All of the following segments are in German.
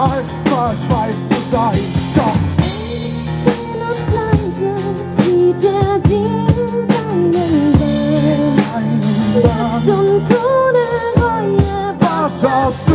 einmal verschweißt zu sein. Doch noch leise zieht er sie in seinen Bann. Und ohne Reue, was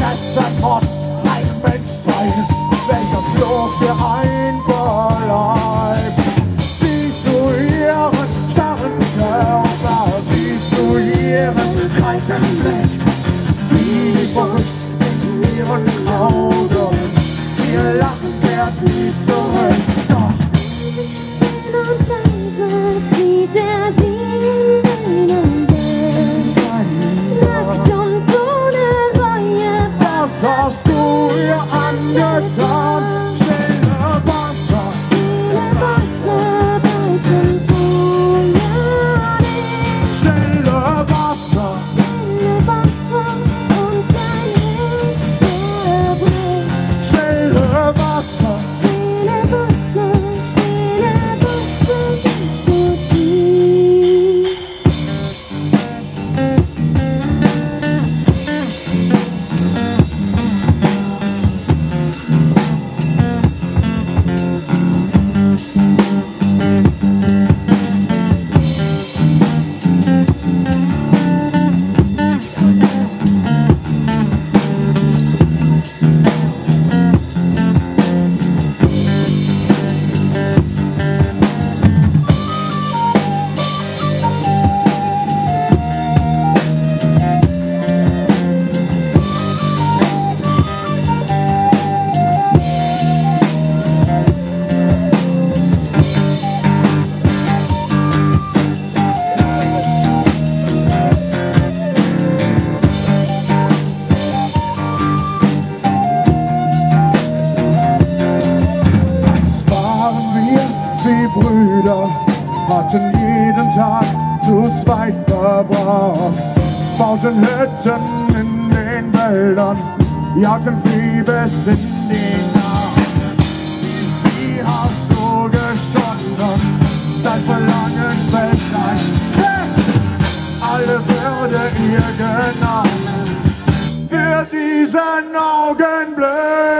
das ein Ross, ein Mensch sein, welcher flog dir ein. Siehst du ihren starren Körper, siehst du ihren kalten hatten jeden Tag zu zweit verbracht. Bauten Hütten in den Wäldern, jagten Vieh bis in die Nacht. Wie hast du gestanden, dein Verlangen fällt ein. Alle Würde ihr genannt, für diesen Augenblick.